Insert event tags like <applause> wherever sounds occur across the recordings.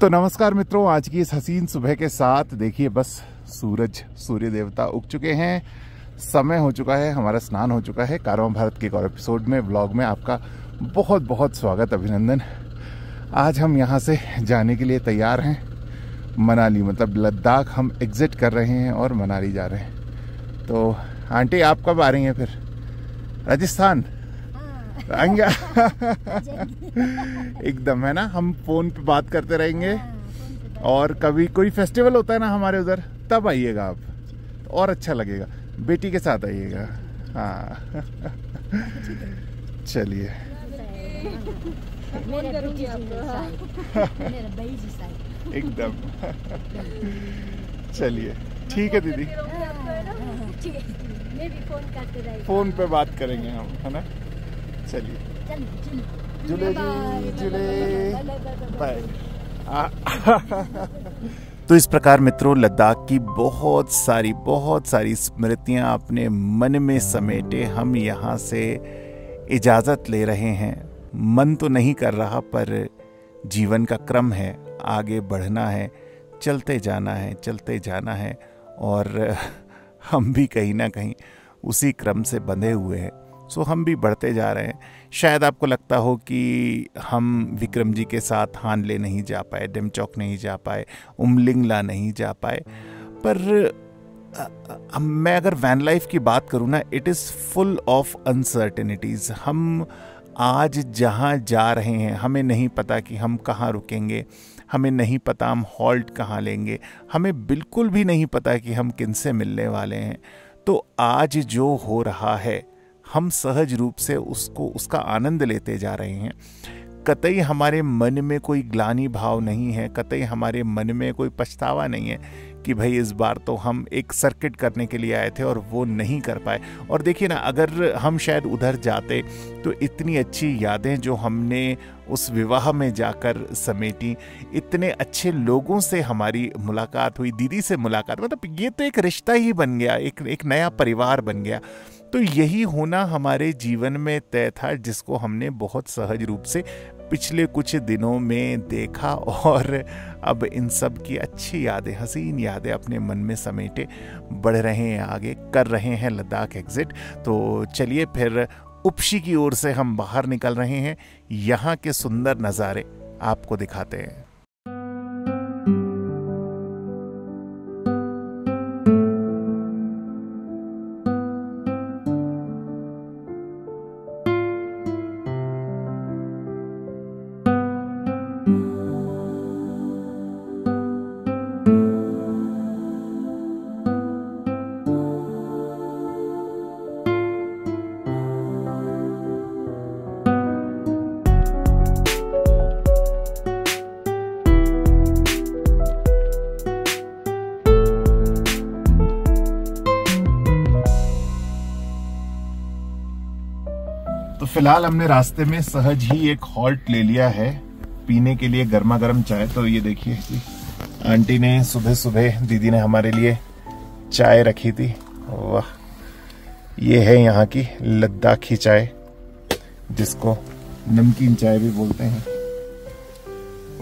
तो नमस्कार मित्रों, आज की इस हसीन सुबह के साथ देखिए, बस सूरज, सूर्य देवता उग चुके हैं। समय हो चुका है, हमारा स्नान हो चुका है। कारवा भारत के एक और एपिसोड में व्लॉग में आपका बहुत बहुत स्वागत, अभिनंदन। आज हम यहाँ से जाने के लिए तैयार हैं। मनाली मतलब लद्दाख हम एग्जिट कर रहे हैं और मनाली जा रहे हैं। तो आंटी, आप कब आ रही हैं फिर? राजस्थान? <laughs> एकदम है ना? हम फ़ोन पे बात करते रहेंगे। और कभी कोई फेस्टिवल होता है ना हमारे उधर तब आइएगा आप। और अच्छा लगेगा। बेटी के साथ आइएगा। हाँ। चलिए। एकदम। चलिए। ठीक है दीदी। है मैं भी फ़ोन करते रहेगा फ़ोन पे बात करेंगे हम है ना? चलिए। चल चल जुले जी जुले। बाय। <laughs> तो इस प्रकार मित्रों लद्दाख की बहुत सारी बहुत सारी स्मृतियाँ अपने मन में समेटे हम यहाँ से इजाज़त ले रहे हैं। मन तो नहीं कर रहा पर जीवन का क्रम है आगे बढ़ना है चलते जाना है चलते जाना है और <laughs> हम भी कहीं ना कहीं उसी क्रम से बंधे हुए हैं। सो हम भी बढ़ते जा रहे हैं। शायद आपको लगता हो कि हम विक्रम जी के साथ हानले नहीं जा पाए, डेमचौक नहीं जा पाए, उमलिंगला नहीं जा पाए, पर मैं अगर वैन लाइफ की बात करूँ ना it is full of uncertainties हम आज जहाँ जा रहे हैं, हमें नहीं पता कि हम कहाँ रुकेंगे, हमें नहीं पता हम हॉल्ट कहाँ लेंगे, हमें बिल्कुल भी नहीं पता कि हम किन से मिलने वाले हैं। तो आज जो हो रहा है हम सहज रूप से उसको, उसका आनंद लेते जा रहे हैं। कतई हमारे मन में कोई ग्लानी भाव नहीं है, कतई हमारे मन में कोई पछतावा नहीं है कि भाई इस बार तो हम एक सर्किट करने के लिए आए थे और वो नहीं कर पाए। और देखिए ना, अगर हम शायद उधर जाते तो इतनी अच्छी यादें जो हमने उस विवाह में जाकर समेटी, इतने अच्छे लोगों से हमारी मुलाकात हुई, दीदी से मुलाकात मतलब ये तो एक रिश्ता ही बन गया, एक एक नया परिवार बन गया। तो यही होना हमारे जीवन में तय था, जिसको हमने बहुत सहज रूप से पिछले कुछ दिनों में देखा और अब इन सब की अच्छी यादें, हसीन यादें अपने मन में समेटे बढ़ रहे हैं, आगे कर रहे हैं लद्दाख एग्जिट। तो चलिए फिर उपशी की ओर से हम बाहर निकल रहे हैं, यहाँ के सुंदर नज़ारे आपको दिखाते हैं। फ़िलहाल हमने रास्ते में सहज ही एक हॉल्ट ले लिया है। पीने के लिए गर्मा गर्म चाय तो ये देखिए आंटी ने सुबह सुबह दीदी ने हमारे लिए चाय रखी थी। वाह, ये है यहाँ की लद्दाखी चाय, जिसको नमकीन चाय भी बोलते हैं।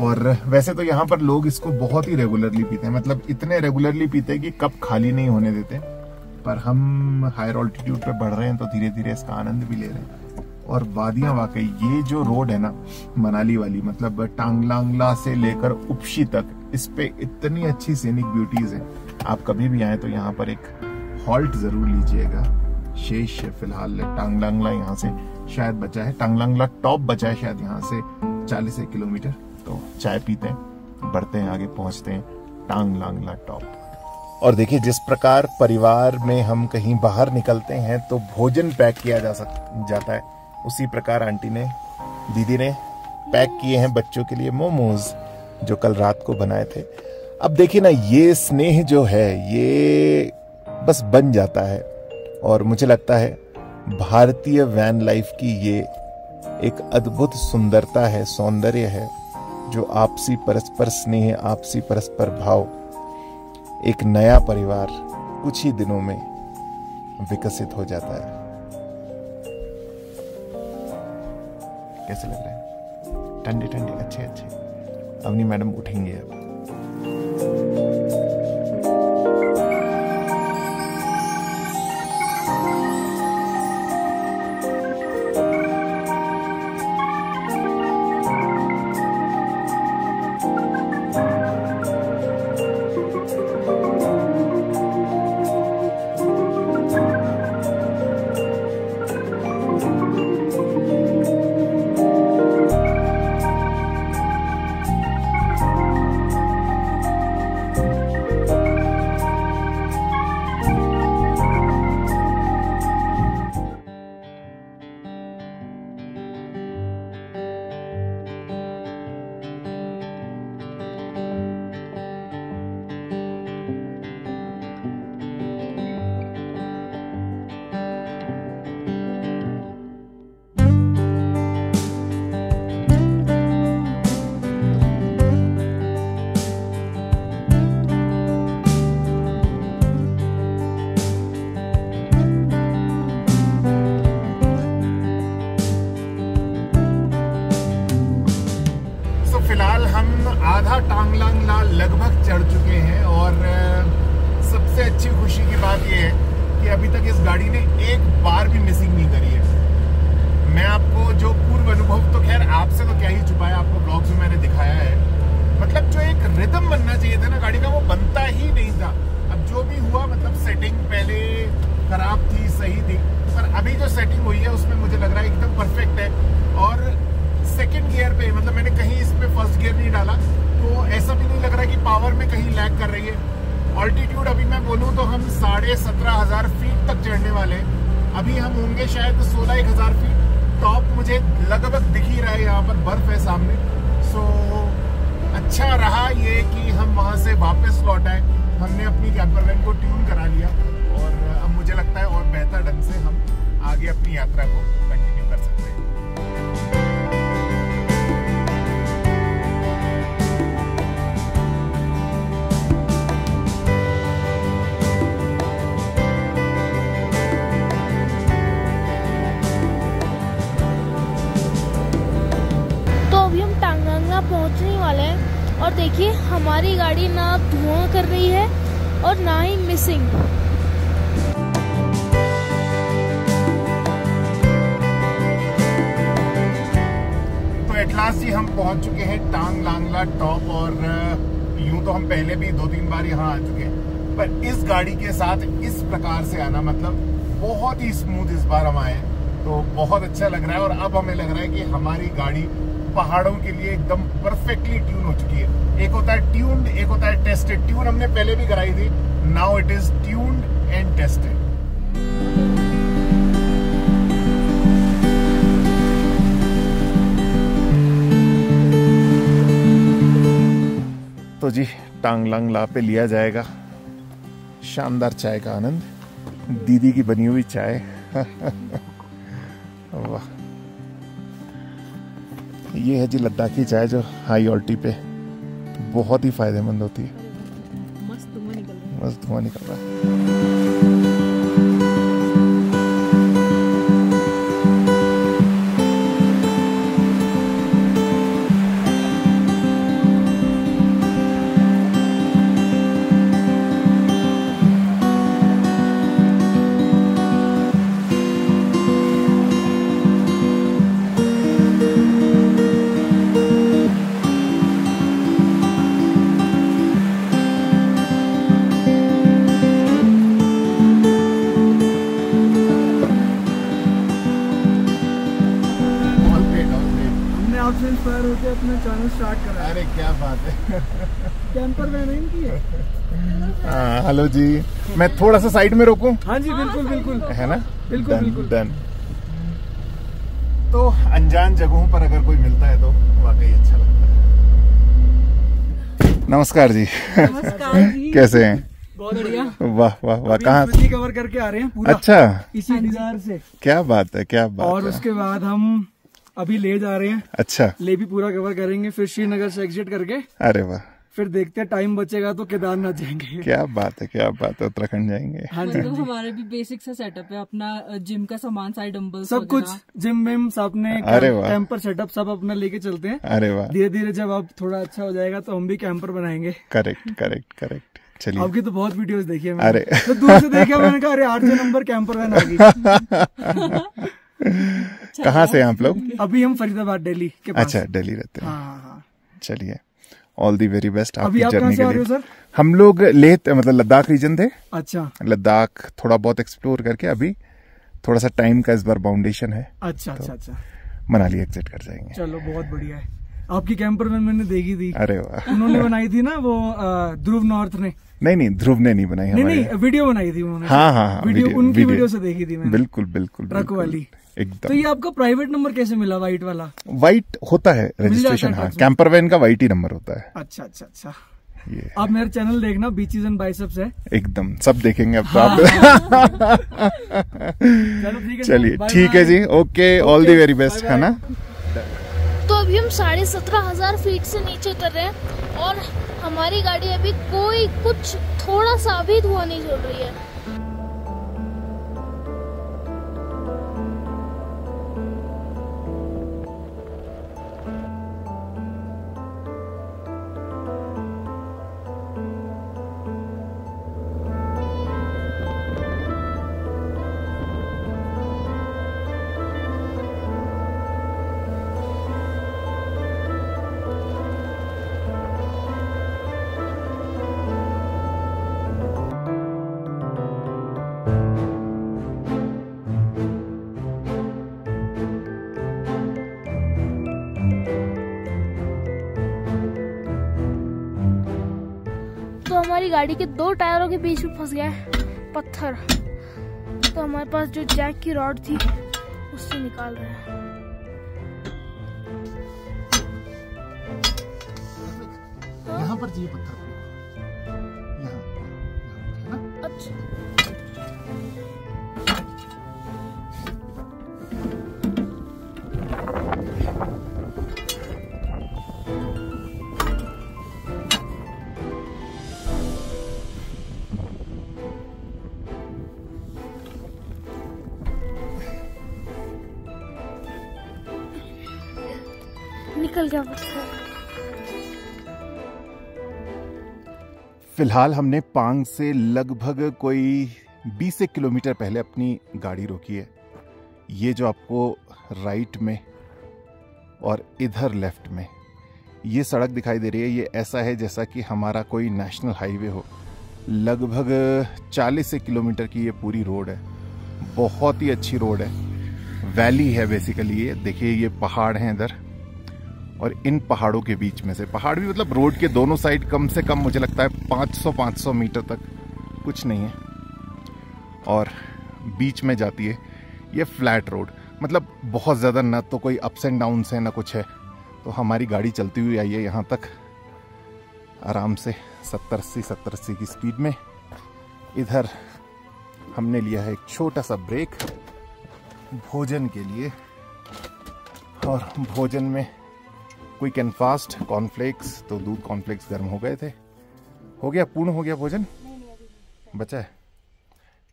और वैसे तो यहाँ पर लोग इसको बहुत ही रेगुलरली पीते हैं। मतलब इतने रेगुलरली पीते हैं कि कप खाली नहीं होने देते। पर हम हायर ऑल्टीट्यूड पे बढ़ रहे हैं तो धीरे धीरे इसका आनंद भी ले रहे हैं। और वादियाँ वाकई, ये जो रोड है ना, मनाली वाली मतलब टांगलांगला से लेकर उपशी तक, इस पे इतनी अच्छी सीनिक ब्यूटीज है। आप कभी भी आए तो यहाँ पर एक हॉल्ट ज़रूर लीजिएगा। शेष फ़िलहाल टांगलांगला यहाँ से शायद बचा है। टांगलांगला टॉप बचा है शायद यहाँ से चालीस एक किलोमीटर। तो चाय पीते हैं, बढ़ते हैं, आगे पहुँचते हैं टांगलांगला टॉप और देखिए, जिस प्रकार परिवार में हम कहीं बाहर निकलते हैं तो भोजन पैक किया जा सक, जाता है। उसी प्रकार आंटी ने, दीदी ने पैक किए हैं बच्चों के लिए मोमोज जो कल रात को बनाए थे। अब देखिए ना, ये स्नेह जो है, ये बस बन जाता है। और मुझे लगता है, भारतीय वैन लाइफ की ये एक अद्भुत सुंदरता है, सौंदर्य है, जो आपसी परस्पर स्नेह, आपसी परस्पर भाव, एक नया परिवार कुछ ही दिनों में विकसित हो जाता है। कैसे लग रहे हैं? ठंडे ठंडे अच्छे अच्छे। अवनी मैडम उठेंगे अब। सबसे अच्छी खुशी की बात यह है कि अभी तक इस गाड़ी ने एक बार भी मिसिंग नहीं करी है। मैं आपको जो पूर्व अनुभव तो खैर आपसे तो क्या ही छुपाया, आपको ब्लॉग्स में मैंने दिखाया है। मतलब जो एक रिदम बनना चाहिए था ना गाड़ी का, वो बनता ही नहीं था। अब जो भी हुआ मतलब सेटिंग पहले खराब थी, सही थी, पर अभी जो सेटिंग हुई है, उसमें मुझे लग रहा है एकदम परफेक्ट है। और सेकेंड गियर पे मतलब मैंने कहीं इस पर फ़र्स्ट गियर नहीं डाला तो ऐसा भी नहीं लग रहा कि पावर में कहीं लैग कर रही है। ऑल्टीट्यूड अभी मैं बोलूँ तो हम साढ़े सत्रह हज़ार फीट तक चढ़ने वाले अभी हम होंगे शायद सोलह एक हज़ार फीट टॉप मुझे लगभग दिख ही रहा है यहाँ पर बर्फ़ है सामने। सो अच्छा रहा ये कि हम वहाँ से वापस लौट आए। हमने अपनी कैंपर वैन को ट्यून करा लिया और अब मुझे लगता है और बेहतर ढंग से हम आगे अपनी यात्रा को देखिए, हमारी गाड़ी ना धुआँ कर रही है और ना ही मिसिंग तो एटलास ही हम पहुँच चुके हैं टांग लांगला टॉप और यूँ तो हम पहले भी दो तीन बार यहाँ आ चुके हैं। पर इस गाड़ी के साथ इस प्रकार से आना मतलब बहुत ही स्मूथ इस बार हम आए तो बहुत अच्छा लग रहा है और अब हमें लग रहा है कि हमारी गाड़ी पहाड़ों के लिए एकदम परफेक्टली ट्यून हो चुकी है। एक होता है ट्यून्ड एक होता है टेस्टेड ट्यून हमने पहले भी कराई थी। Now it is tuned and tested तो जी टांग लांग ला पे लिया जाएगा। शानदार चाय का आनंद। दीदी की बनी हुई चाय। <laughs> वाह। ये है जी लद्दाखी चाय जो हाई ऑल्टी पे बहुत ही फ़ायदेमंद होती है। मस्त धुआँ निकल रहा है। होकर अपना चैनल स्टार्ट करा अरे क्या बात है। कैंपर वैन है इनकी। है हाँ, हेलो जी। मैं थोड़ा सा साइड में रोकूं? हाँ जी बिल्कुल बिल्कुल। है ना? बिल्कुल, Done, बिल्कुल। done. तो अनजान जगहों पर अगर कोई मिलता है तो वाकई अच्छा लगता है। नमस्कार जी। नमस्कार जी। कैसे हैं? बहुत बढ़िया। वाह वाह वाह। कहाँ? कवर करके आ रहे हैं पूरा। अच्छा। इसी डिज़ायर से। क्या बात है क्या बात और है। उसके बाद हम अभी ले जा रहे हैं। अच्छा। ले भी पूरा कवर करेंगे फिर श्रीनगर से एग्जिट करके। अरे वाह। फिर देखते हैं टाइम बचेगा तो केदारनाथ जाएँगे। क्या बात है क्या बात है उत्तराखंड जाएँगे। हाँ जी। मतलब हमारे भी बेसिक सा सेटअप है अपना जिम का सामान सारे डंबल्स सब कुछ जिम विम अपने कैंपर सेटअप सब अपना लेके चलते हैं। अरे वाह। धीरे धीरे जब आप थोड़ा अच्छा हो जाएगा तो हम भी कैंपर बनाएँगे। करेक्ट करेक्ट करेक्ट चलिए। आपकी तो बहुत वीडियोस देखी है मैंने। अरे। तो दूर से देखा मैंने कहा अरे आठ सौ नंबर कैंपर वैन आ गई। <laughs> कहाँ से हैं आप लोग? अभी हम फरीदाबाद दिल्ली के पास। अच्छा दिल्ली रहते हैं। हाँ हाँ। चलिए ऑल दी वेरी बेस्ट आपकी आप जर्नी के लिए। सर हम लोग लेह मतलब लद्दाख रीजन थे। अच्छा। लद्दाख थोड़ा बहुत एक्सप्लोर करके अभी थोड़ा सा टाइम का इस बार बाउंडेशन है। अच्छा अच्छा अच्छा। मनाली एग्जिट कर जाएँगे। चलो बहुत बढ़िया है। आपकी कैंपर वैन मैंने देखी थी। अरे वाह। उन्होंने बनाई थी ना वो ध्रुव नॉर्थ ने। नहीं नहीं ध्रुव ने नहीं बनाई नहीं नहीं वीडियो बनाई थी उन्होंने। हाँ हाँ हाँ वीडियो वीडियो- उनकी वीडियो। वीडियो से देखी थी मैंने। बिल्कुल बिल्कुल ट्रक। वाली। तो ये आपका प्राइवेट नंबर कैसे मिला वाइट वाला? व्हाइट होता है रजिस्ट्रेशन हाँ कैंपर वैन का व्हाइट ही नंबर होता है। अच्छा अच्छा अच्छा। ये। आप मेरा चैनल देखना बीचीज एंड बाइसेप्स है। एकदम सब देखेंगे अब तो हाँ। <laughs> आप है चलिए ठीक है जी okay all the very best है ना? तो अभी हम साढ़े सत्रह हज़ार फीट से नीचे उतर रहे हैं और हमारी गाड़ी अभी कोई कुछ थोड़ा सा भी धुआँ नहीं छोड़ रही है। हमारी गाड़ी के दो टायरों के बीच में फंस गया है पत्थर। तो हमारे पास जो जैक की रॉड थी उससे निकाल रहे हैं। यहाँ पर चाहिए पत्थर। यहाँ अच्छा। निकल गया फ़िलहाल हमने पांग से लगभग कोई 20 एक किलोमीटर पहले अपनी गाड़ी रोकी है। ये जो आपको राइट में और इधर लेफ़्ट में ये सड़क दिखाई दे रही है, ये ऐसा है जैसा कि हमारा कोई नेशनल हाईवे हो। लगभग 40 एक किलोमीटर की ये पूरी रोड है। बहुत ही अच्छी रोड है। वैली है बेसिकली ये। देखिए, ये पहाड़ हैं इधर। और इन पहाड़ों के बीच में से। पहाड़ भी मतलब रोड के दोनों साइड कम से कम मुझे लगता है 500-500 मीटर तक कुछ नहीं है। और बीच में जाती है ये फ्लैट रोड। मतलब बहुत ज़्यादा ना तो कोई अप्स एंड डाउन्स है, ना कुछ है। तो हमारी गाड़ी चलती हुई आई है यहाँ तक आराम से सत्तर अस्सी सत्तर अस्सी की स्पीड में। इधर हमने लिया है एक छोटा सा ब्रेक भोजन के लिए। और भोजन में क्विक एंड फास्ट कॉर्नफ्लेक्स तो दूध कॉर्नफ्लेक्स गर्म हो गए थे। हो गया पूर्ण, हो गया भोजन? बचा है।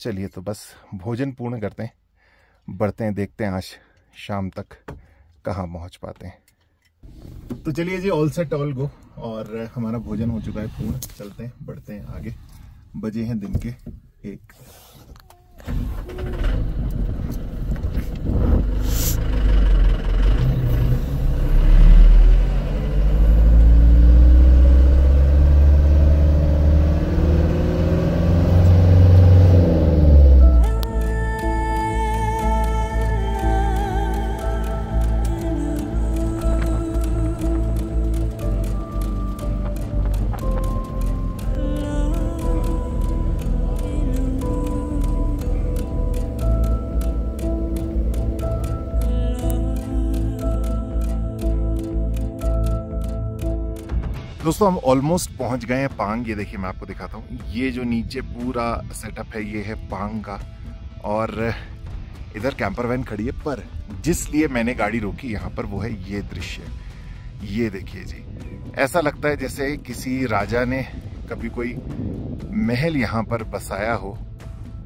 चलिए तो बस, भोजन पूर्ण करते हैं। बढ़ते हैं, देखते हैं आज शाम तक कहाँ पहुँच पाते हैं। तो चलिए जी ऑल सेट ऑल गो और हमारा भोजन हो चुका है पूर्ण। चलते हैं, बढ़ते हैं आगे। बजे हैं दिन के एक। दोस्तों, हम ऑलमोस्ट पहुँच गए हैं पांग। ये देखिए, मैं आपको दिखाता हूँ। ये जो नीचे पूरा सेटअप है, ये है पांग का। और इधर कैंपर वैन खड़ी है, पर जिस लिए मैंने गाड़ी रोकी, यहाँ पर वो है ये दृश्य। ये देखिए जी, ऐसा लगता है जैसे किसी राजा ने कभी कोई महल यहाँ पर बसाया हो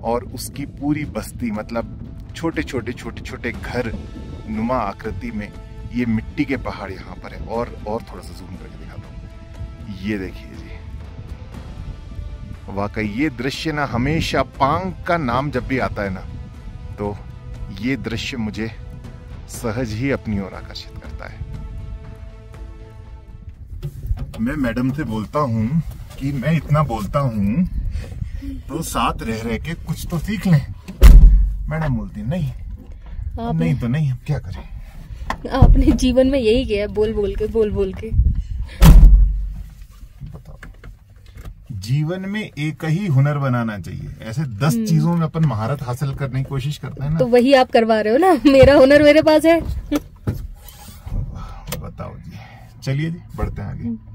और उसकी पूरी बस्ती मतलब छोटे छोटे छोटे छोटे घर नुमा आकृति में ये मिट्टी के पहाड़ यहाँ पर है। और और थोड़ा सा जूम करके ये देखिए जी। वाकई ये दृश्य ना हमेशा पांग का नाम जब भी आता है ना तो ये दृश्य मुझे सहज ही अपनी ओर आकर्षित करता है। मैं मैडम से बोलता हूँ कि मैं इतना बोलता हूँ तो साथ रह रह के कुछ तो सीख लें। मैडम बोलती नहीं नहीं तो नहीं हम क्या करें? आपने जीवन में यही किया बोल बोल के बोल बोल के। जीवन में एक ही हुनर बनाना चाहिए। ऐसे दस चीज़ों में अपन महारत हासिल करने की कोशिश करते हैं ना। तो वही आप करवा रहे हो ना? <laughs> मेरा हुनर मेरे पास है। बताओ जी। चलिए जी बढ़ते हैं आगे।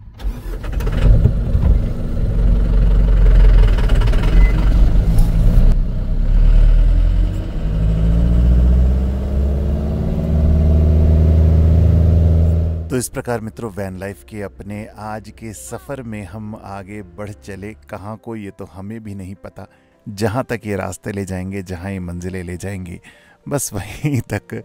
तो इस प्रकार मित्रों वैन लाइफ के अपने आज के सफ़र में हम आगे बढ़ चले। कहाँ को ये तो हमें भी नहीं पता। जहाँ तक ये रास्ते ले जाएँगे, जहाँ ये मंजिलें ले जाएँगी, बस <laughs> वहीं तक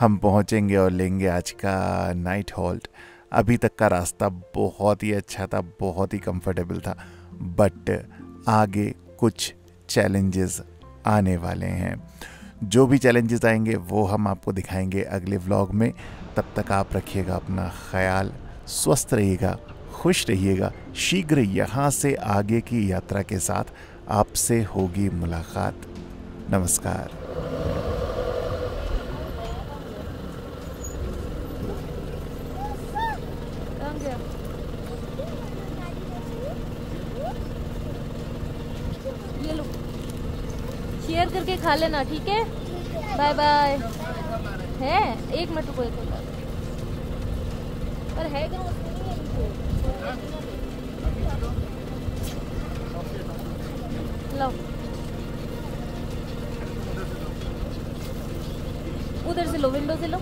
हम पहुँचेंगे और लेंगे आज का नाइट हॉल्ट अभी तक का रास्ता बहुत ही अच्छा था, बहुत ही कंफर्टेबल था बट आगे कुछ चैलेंजेस आने वाले हैं। जो भी चैलेंजेस आएँगे, वो हम आपको दिखाएँगे अगले व्लॉग में। तब तक आप रखिएगा अपना ख्याल, स्वस्थ रहिएगा, खुश रहिएगा। शीघ्र यहाँ से आगे की यात्रा के साथ आपसे होगी मुलाकात। नमस्कार। शेयर करके खा लेना, ठीक है? बाय बाय है? एक मिनट रुको पर है क्या। लो। उधर से लो विंडो से लो।